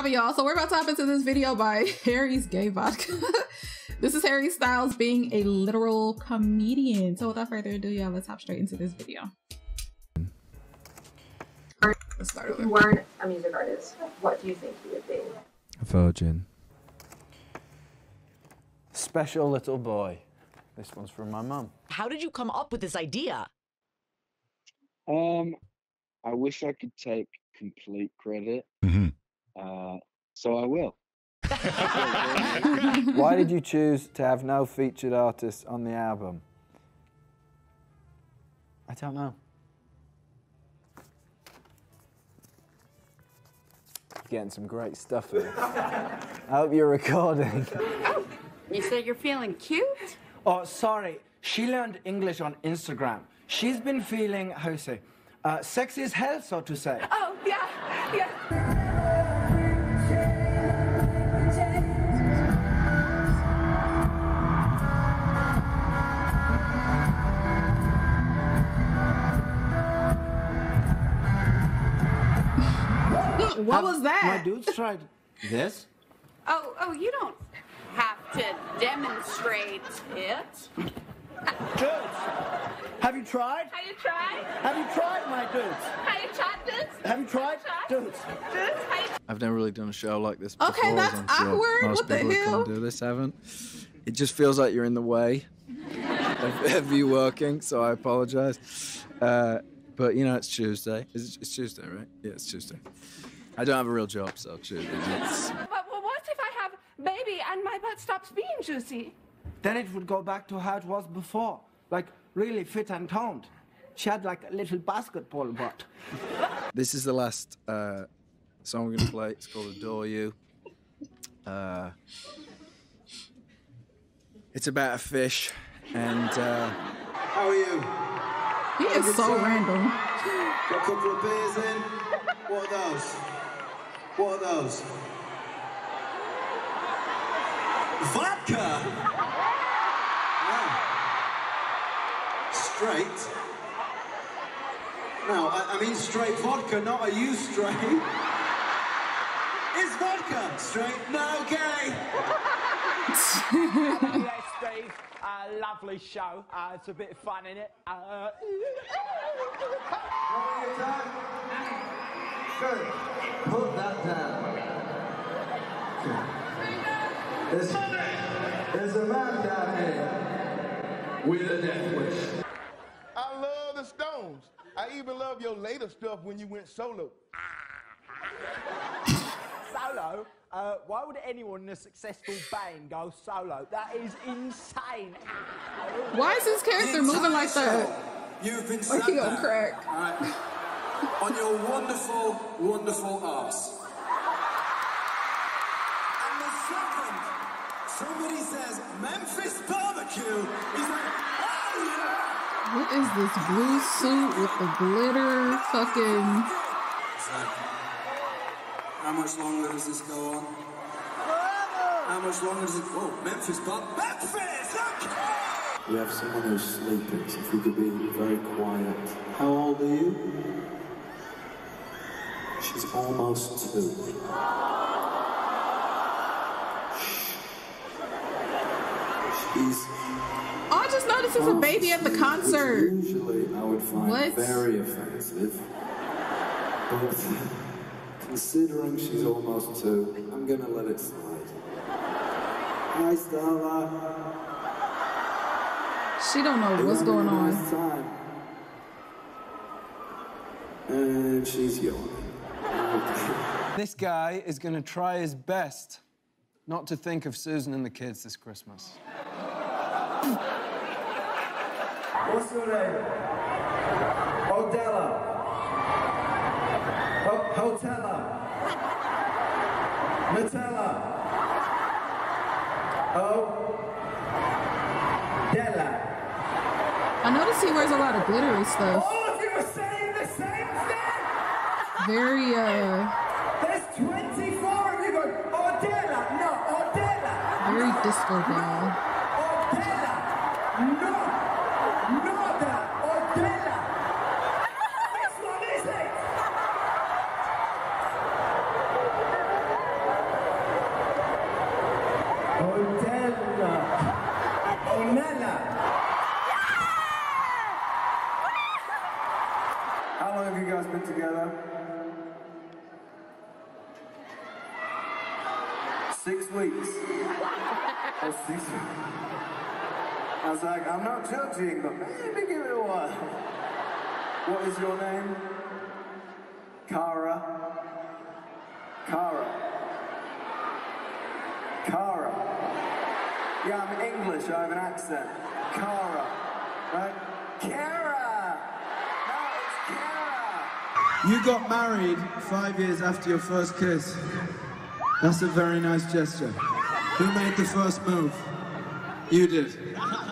stop it, y'all. So we're about to hop into this video by Harry's Gay Vodka. this is Harry Styles being a literal comedian. So without further ado, y'all, let's hop straight into this video. Let's start If you weren't a music artist, what do you think you would be? A virgin. Special little boy. This one's from my mum. How did you come up with this idea? Um, I wish I could take complete credit. Mm-hmm. Uh, so I will. Why did you choose to have no featured artists on the album? I don't know. Getting some great stuff here. I hope you're recording. You said you're feeling cute? Oh, sorry. She learned English on Instagram. She's been feeling, how you say, uh, sexy as hell, so to say. Oh, what was that? My dudes tried this. Oh, oh, you don't have to demonstrate it. Dudes, have you tried? Have you tried? Have you tried, my dudes? Have you tried this? Have you tried? Dudes. This? Have you I've never really done a show like this before. Okay, that's as I'm sure awkward. Most What the people who hell? come do this haven't. It just feels like you're in the way of, of you working, so I apologize. Uh, but you know, it's Tuesday. It's, it's Tuesday, right? Yeah, it's Tuesday. I don't have a real job, so Tuesday. It's, But well, what if I have baby and my butt stops being juicy? Then it would go back to how it was before. Like, really fit and toned. She had like a little basketball butt. this is the last uh, song we're gonna play. It's called "Adore You." Uh, it's about a fish, and uh, How are you? He is so random. Got a couple of beers in. What are those? What are those? Vodka? Wow. Straight? No, I, I mean straight vodka, not are you straight? Is vodka straight? No, gay. yes, Steve. Uh, lovely show. Uh, it's a bit of fun in it. Uh, Good. Put that down. There's, there's a man down here with a death wish. I love the Stones. I even love your later stuff when you went solo. solo? Uh, why would anyone in a successful band go solo? That is insane. Why is his character moving like that? You've been Like he sat gonna crack. Right, on your wonderful, wonderful arse. And the second somebody says Memphis barbecue, he's like, oh yeah! What is this blue suit with the glitter fucking So, how much longer does this go on? How much longer does it? Oh, Memphis bar. Memphis! Okay! We have someone who's sleeping, so if we could be very quiet. How old are you? She's almost two. She's Oh, I just noticed there's a baby at the concert. usually I would find What? very offensive. But considering she's almost two, I'm gonna let it slide. Hi, Stella. She don't know what's going on. And she's yawning. This guy is going to try his best not to think of Susan and the kids this Christmas. What's your name? Odella. Ho- Hotella. Nutella. Oh. Della. I notice he wears a lot of glittery stuff. Oh, All Very uh There's 24 of you going, Odella. No, Odella. very disco ball. Odella. No. Nada. Odella. Which one is it? Six weeks. I was like, I'm not judging, but maybe give it a while. What is your name? Cara. Cara. Cara. Yeah, I'm English, I have an accent. Cara. Right? Cara! No, it's Cara! You got married five years after your first kiss. That's a very nice gesture. Who made the first move? You did.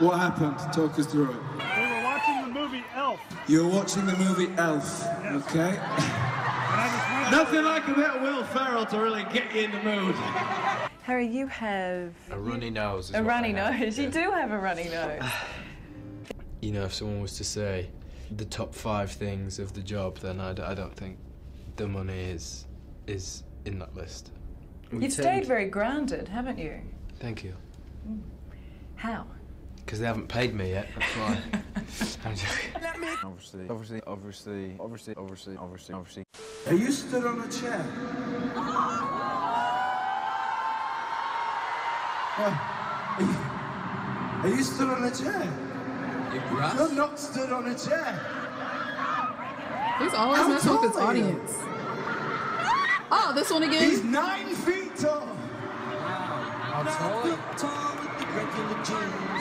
What happened? Talk us through it. We were watching the movie Elf. You were watching the movie Elf, okay? Nothing like a bit of Will Ferrell to really get you in the mood. Harry, you have A runny nose. A runny I have. nose. You do have a runny nose. You know, if someone was to say the top five things of the job, then I, d- I don't think the money is is in that list. You've stayed very grounded, haven't you? Thank you. How? Because they haven't paid me yet. That's why. I'm joking. Obviously, obviously, obviously, obviously, obviously, obviously, obviously. Are you stood on a chair? Are you stood on a chair? You're not stood on a chair. He's always messing with his audience. you? Audience. Oh, this one again. He's nine feet tall. How tall are you?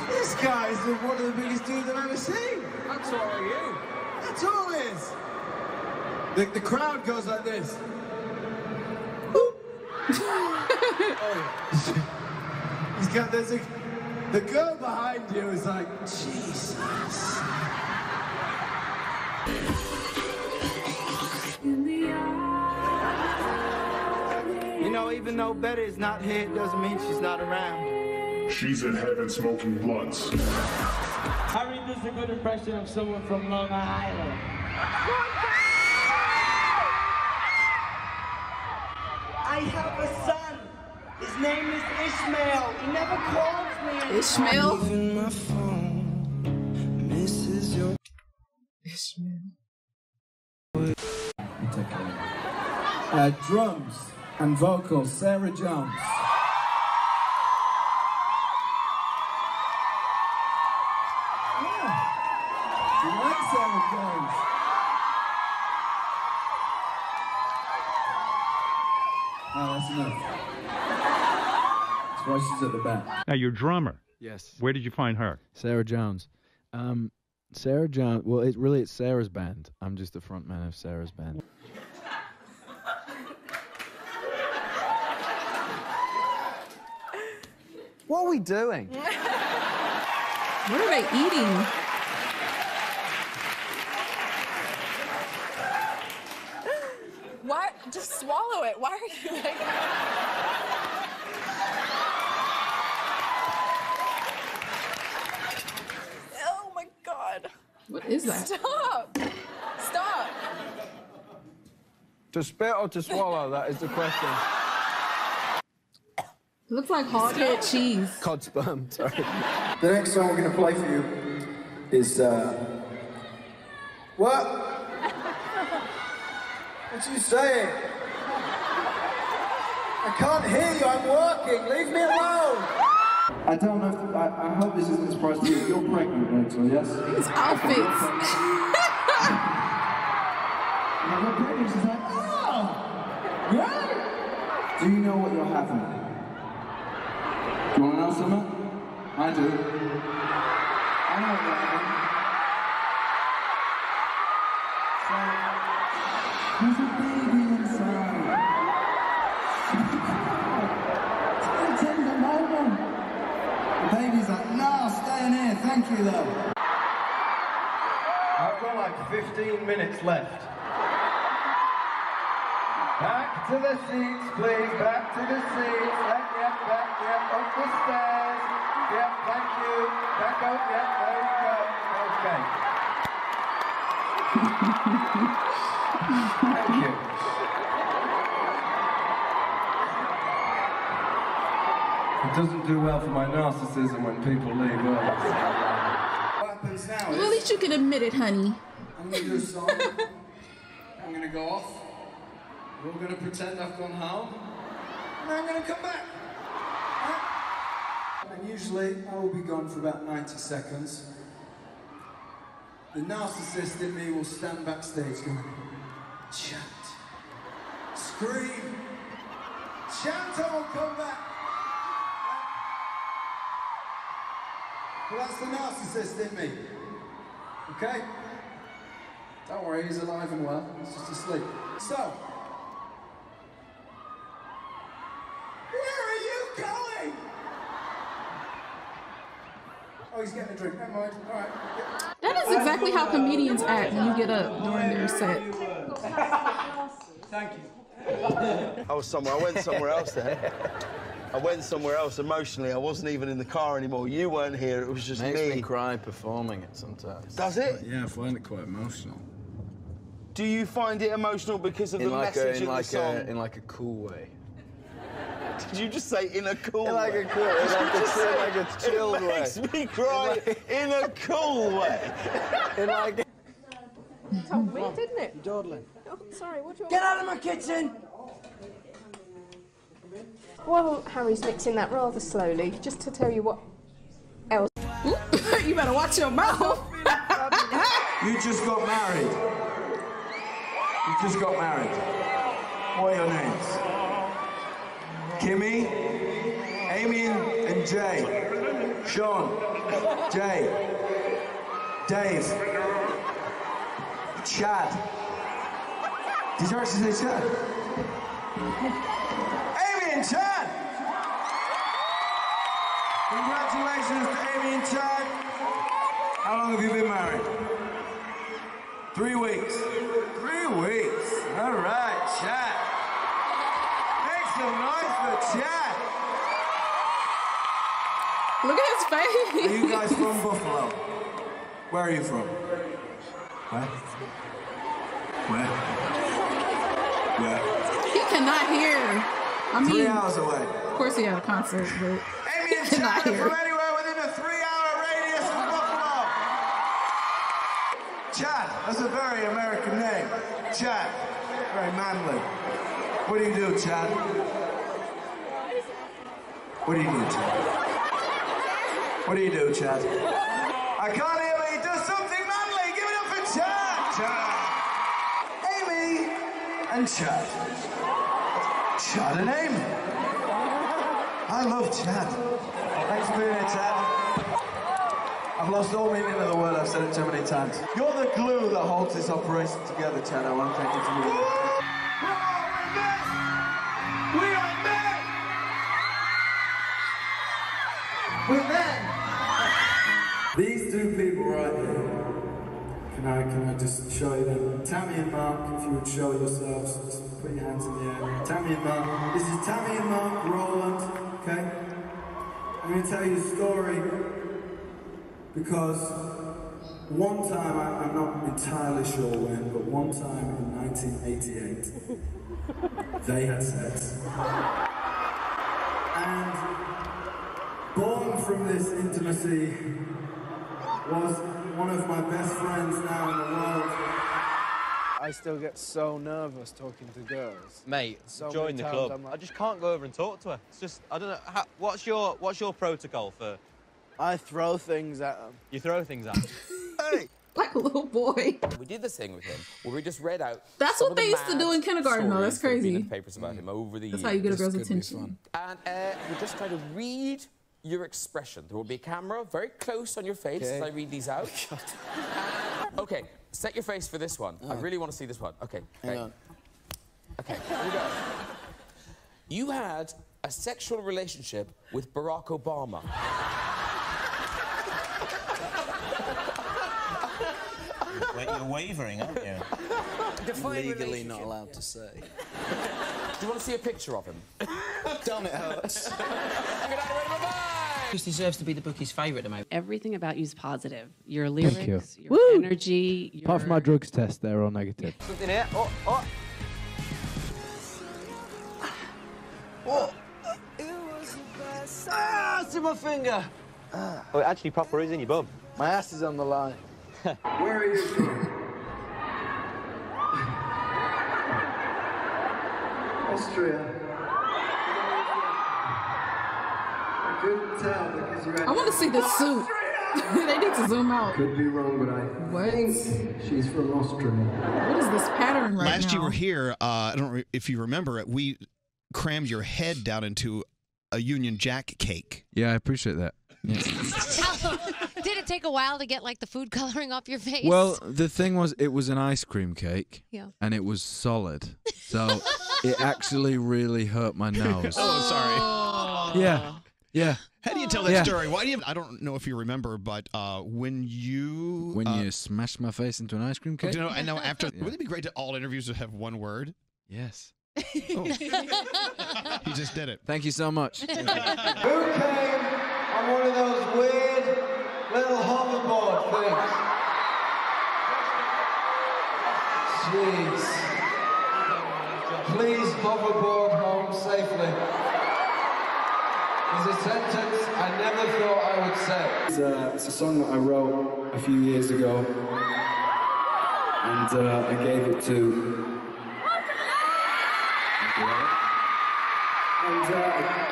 This guy is the- one of the biggest dudes I've ever seen. How tall are you? That's all is? The, the crowd goes like this. oh. He's got there's a the girl behind you is like Jesus. Even though Betty is not here, it doesn't mean she's not around. She's in heaven smoking blunts. Harry does a good impression of someone from Long Island. I have a son. His name is Ishmael. He never calls me. Ishmael? Even my phone misses your Ishmael. uh, drums and vocals, Sarah Jones. Yeah. Do you like Sarah Jones? Oh, that's enough. That's why she's at the back. Now, your drummer. Yes. Where did you find her? Sarah Jones. Um, Sarah Jones. Well, it really it's Sarah's band. I'm just the front man of Sarah's band. What are we doing? What are they eating? Why? Just swallow it. Why are you like? oh my god. What is that? Stop. Stop. To spit or to swallow? That is the question. It looks like hard head cheese. Cod sperm. Sorry. The next song we're going to play for you is, uh... What? What you saying? I can't hear you, I'm working, leave me alone! I don't know if, I, I hope this isn't a surprise to you. You're pregnant, Rachel, yes? These outfits. And I got pregnant, she's like, oh! Right? Do you know what you're having? Do you want to know something? I do. I know what you're. So, there's a baby inside. A tender moment. The baby's like, no, stay in here, thank you though. I've got like 15 minutes left. Back to the seats, please. Back to the seats. Yep, yep, back, yep, up the stairs. Yep, thank you. Back up, yep, there you go. Okay. thank you. It doesn't do well for my narcissism when people leave early. What happens now Well, at least you can admit it, honey. I'm gonna do a song. I'm gonna go off. We're all gonna pretend I've gone home. And I'm gonna come back. Usually I will be gone for about 90 seconds. The narcissist in me will stand backstage going, chant, scream, chant, I will come back. Well, that's the narcissist in me. Okay? Don't worry, he's alive and well. He's just asleep. So, where are you going? Oh, he's getting a drink. Never mind. All right. That is exactly how comedians act when you get up during their set. Thank you. I was somewhere. I went somewhere else then. I went somewhere else emotionally. I wasn't even in the car anymore. You weren't here. It was just Makes me. me cry performing it sometimes. Does it? Yeah, I find it quite emotional. Do you find it emotional because of In the like message a, in of like the song? a in like a cool way. Did you just say in a cool In like way? a cool- in like a just chill- say, like a chilled it way. makes me cry in a cool way. in like Told me, didn't it? Dawdling. Oh, sorry, what do you Get out of my kitchen! Well, Harry's mixing that rather slowly, just to tell you what else. you better watch your mouth. You just got married. You just got married. What are your names? Kimmy, Amy and, Jay. Sean, Jay, Dave, Chad. Did you actually say Chad? Amy and Chad! Congratulations to Amy and Chad. How long have you been married? Three weeks. Three weeks. All right. Make some noise for Chad. Look at his face. Are you guys from Buffalo? Where are you from? Where? Where? Where? He cannot hear. I mean, Three hours away. of course he had a concert, but Amy he and cannot hear. from anywhere within a three-hour radius of Buffalo. Chad, that's a very American name. Chad, very manly. What do you do, Chad? What do you do, Chad? What do you do, Chad? I can't hear me. Do something manly. Give it up for Chad. Chad. Amy and Chad. Chad and Amy. I love Chad. Thanks for being here, Chad. I've lost all meaning of the word. I've said it too many times. You're the glue that holds this operation together, Chad. I want to thank you for you. We I, can I just show you them? Tammy and Mark, if you would show yourselves, just put your hands in the air. Tammy and Mark. This is Tammy and Mark Roland, okay? I'm going to tell you a story because one time, I, I'm not entirely sure when, but one time in 1988, they had sex. And born from this intimacy was one of my best friends now in the world. I still get so nervous talking to girls. Mate, So join the club. I'm like- I just can't go over and talk to her. It's just I don't know. How, what's your what's your protocol for? I throw things at them. You throw things at. 'em. hey. Like a little boy. We did this thing with him where we just read out. That's some what of the they used to do in kindergarten, though. That's stories been crazy. in papers about him over the That's years. how you get a girl's attention. And uh, we just try to read your expression. There will be a camera very close on your face as I read these out. Oh, okay, set your face for this one. I oh. really want to see this one. Okay. Hang okay. on. Okay, here we go. You had a sexual relationship with Barack Obama. You're wavering, aren't you? Legally not allowed to say. Do you want to see a picture of him? Damn it hurts. Just deserves to be the bookie's favourite at the moment. Everything about you is positive. Your lyrics, you. your Woo! energy, your... Apart from my drugs test, they're all negative. Something here. Oh, oh. Oh! Ah, it's in my finger. Oh, it actually proper is in your bum. My ass is on the line. Where are you from? Austria. couldn't tell because you had. I want to see the suit. they need to zoom out. Could be wrong, but I What? think she's from Austria. What is this pattern right Last now? you were here, uh, I don't re- if you remember it. We crammed your head down into a Union Jack cake. Yeah, I appreciate that. Did it take a while to get like the food coloring off your face? Well, the thing was, it was an ice cream cake. Yeah. And it was solid. So it actually really hurt my nose. Oh, sorry. Yeah. Yeah. How do you tell that Yeah. story? Why do you? I don't know if you remember, but uh, when you When uh, you smashed my face into an ice cream cake? you know, I know after. Yeah. Wouldn't it be great to all interviews to have one word? Yes. He just did it. Thank you so much. Who came on one of those weird little hoverboard things? Jeez. Please hoverboard home safely. It's a sentence I never thought I would say. It's a, it's a song that I wrote a few years ago, and uh, I gave it to. And uh,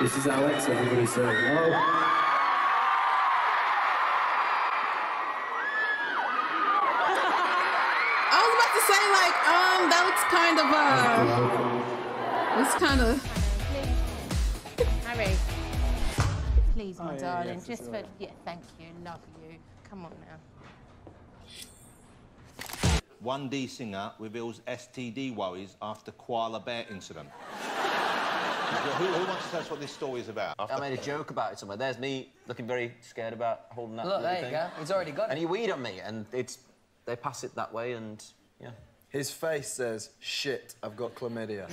this is Alex. Everybody say hello. I was about to say like, um, that looks kind of uh, it's kind of. Harry. Please, my Oh, yeah, darling, yes, just it's for all right. yeah, thank you, love you. Come on now. One D singer reveals STD worries after koala bear incident. Who, who wants to tell us what this story is about? I made a joke about it somewhere. There's me looking very scared about holding that. Look, little there you thing. go. He's already got it. And he weed on me, and it's they pass it that way, and yeah. His face says, shit, I've got chlamydia.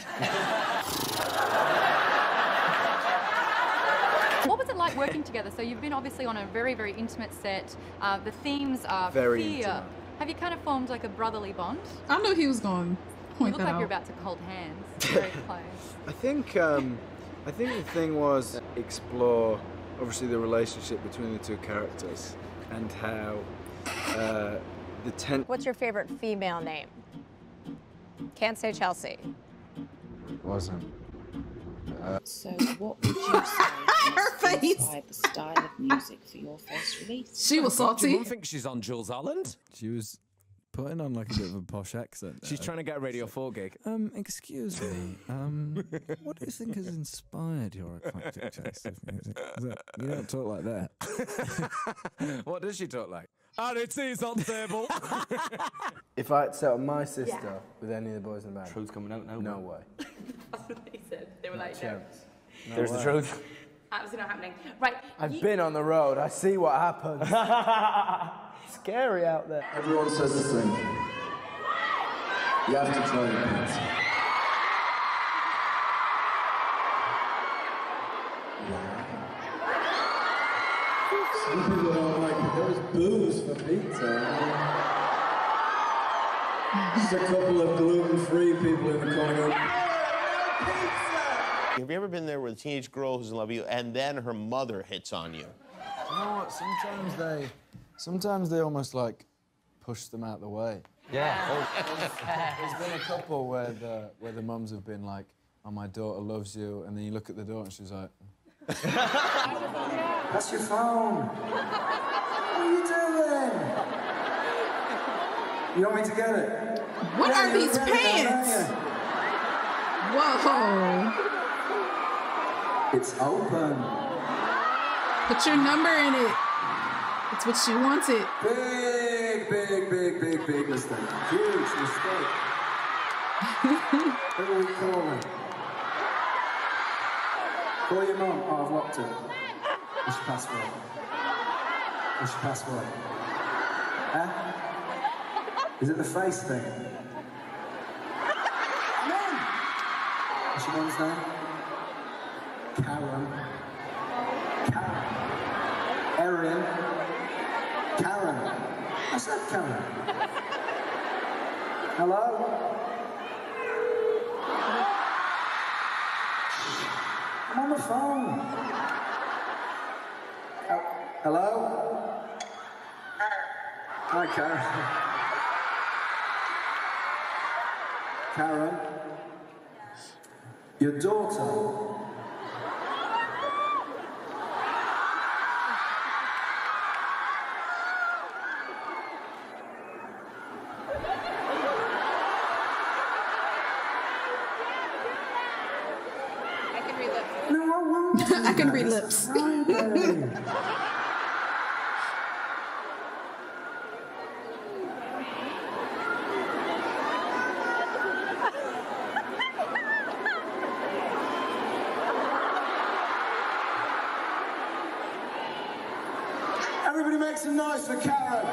What was it like working together? So you've been obviously on a very, very intimate set. Uh, the themes are Very fear. intimate. Have you kind of formed like a brotherly bond? I knew he was going to You look like out. you're about to hold hands. Very close. I think um, I think the thing was explore obviously the relationship between the two characters and how uh, the ten. What's your favorite female name? Can't say Chelsea. It Wasn't. So, what would you say best describe the style of music for your first release? She was my God, salty. Your mum thinks she's on Jools Holland. She was putting on like a bit of a posh accent. She's trying to get a Radio 4 gig. Um, excuse me. Um, what do you think has inspired your eclectic taste of music? That- you don't talk like that. what does she talk like? And it is on the table. If I had to settle my sister with any of the boys in the band, truth's coming out now. No way. That's what they said. They were Not like, no, chance. No There's the truth. absolutely not happening. Right. I've you- been on the road. I see what happens. Scary out there. Everyone says the same. You have to try your best. Some people don't like it. There was booze for pizza. Just a couple of gluten-free people in the corner. Have you ever been there with a teenage girl who's in love with you and then her mother hits on you? You know what? Sometimes they, sometimes they almost like push them out the way. Yeah. There's been a couple where the where the mums have been like, "Oh, my daughter loves you," and then you look at the door and she's like, That's your phone. What are you doing? You want me to get it? What Yeah, are these pants? aren't Whoa. It's open. Put your number in it. It's what she wanted. Big, big, big, big, big mistake. Huge mistake. Who are we calling? Call your mum. Oh, I've locked it. What's your password? What's your password? Huh? Is it the face thing? Mum! What's your mum's name? Karen. Karen. Erin. I said Karen. Hello? I'm on the phone. Uh, hello? Hi, Karen. Karen? Your daughter. I can read lips. No, I won't. do I can that. read It's lips. Friday. Everybody make some noise for Karen.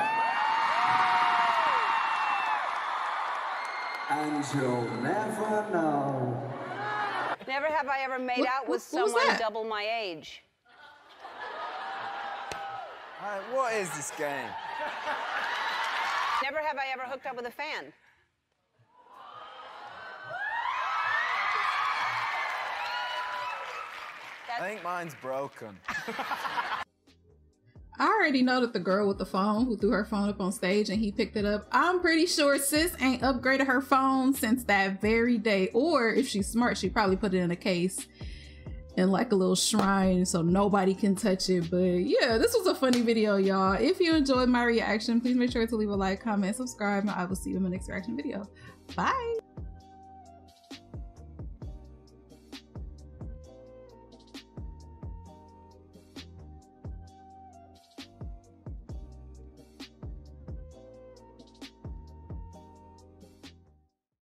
And you'll never know. Never have I ever made What- out with what- what someone that? double my age. Alright, what is this game? Never have I ever hooked up with a fan. I think mine's broken. I already know that the girl with the phone who threw her phone up on stage and he picked it up, I'm pretty sure sis ain't upgraded her phone since that very day. Or if she's smart, she probably put it in a case in like a little shrine so nobody can touch it. But yeah, this was a funny video, y'all. If you enjoyed my reaction, please make sure to leave a like, comment, subscribe, and I will see you in my next reaction video. Bye.